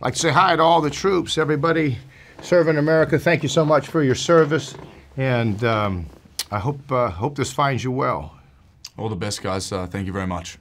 I'd like to say hi to all the troops, everybody serving America. Thank you so much for your service, and um, I hope uh, hope this finds you well. All the best, guys. Uh, thank you very much.